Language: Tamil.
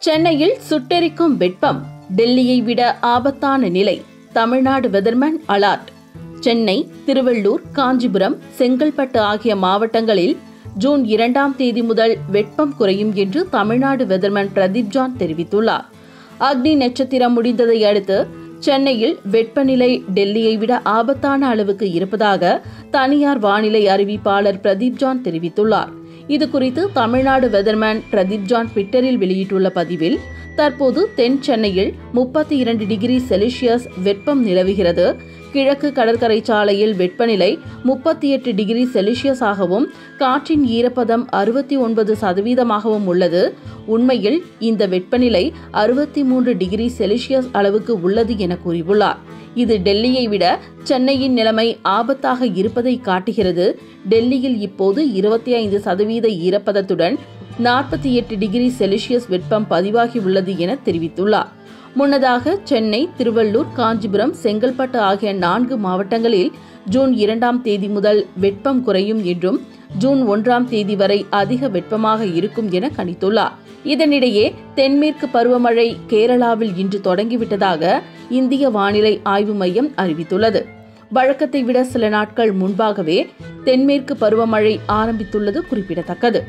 சென்னையில் சுட்டெரிக்கும் வெப்பம் டெல்லியை விட ஆபத்தான நிலை. Tamil Nadu weatherman alert. Chennai Tiruvallur Kanchipuram Chengalpattu ஆகிய மாவட்டங்களில் ஜூன் இரண்டாம் தேதி முதல் வெப்பம் குறையும் என்று தமிழ்நாடு வெதர்மேன் பிரதீப் ஜான் தெரிவித்துள்ளார். அக்னி நட்சத்திரம் முடிந்ததை அடுத்து சென்னையில் வெப்பநிலை டெல்லியை விட ஆபத்தான அளவுக்கு இருப்பதாக தனியார் வானிலை அறிவிப்பாளர் பிரதீப் ஜான் தெரிவித்துள்ளார். இது குறித்து தமிழ்நாடு வெதர்மேன் பிரதீப் ஜான் ட்விட்டரில் வெளியிட்டுள்ள பதிவில் தற்போது தென் சென்னையில் முப்பத்தி இரண்டு டிகிரி செல்சியஸ் வெப்பம் நிலவுகிறது. கிழக்கு கடற்கரை சாலையில் வெப்பநிலை முப்பத்தி எட்டு டிகிரி செல்சியஸாகவும் காற்றின் ஈரப்பதம் அறுபத்தி ஒன்பது சதவீதமாகவும் உள்ளது. உண்மையில் இந்த வெப்பநிலை அறுபத்தி மூன்று டிகிரி செல்சியஸ் அளவுக்கு உள்ளது என கூறியுள்ளார். இது டெல்லியை விட சென்னையின் நிலைமை ஆபத்தாக இருப்பதை காட்டுகிறது. டெல்லியில் இப்போது இருபத்தி ஐந்து சதவீத ஈரப்பதத்துடன் நாற்பத்தி எட்டு டிகிரி செல்சியஸ் வெப்பம் பதிவாகியுள்ளது என தெரிவித்துள்ளார். முன்னதாக சென்னை திருவள்ளூர் காஞ்சிபுரம் செங்கல்பட்டு ஆகிய நான்கு மாவட்டங்களில் ஜூன் இரண்டாம் தேதி முதல் வெப்பம் குறையும் என்றும் ஜூன் ஒன்றாம் தேதி வரை அதிக வெப்பமாக இருக்கும் என கணித்துள்ளார். இதனிடையே தென்மேற்கு பருவமழை கேரளாவில் இன்று தொடங்கிவிட்டதாக இந்திய வானிலை ஆய்வு மையம் அறிவித்துள்ளது. வழக்கத்தை விட சில நாட்கள் முன்பாகவே தென்மேற்கு பருவமழை ஆரம்பித்துள்ளது குறிப்பிடத்தக்கது.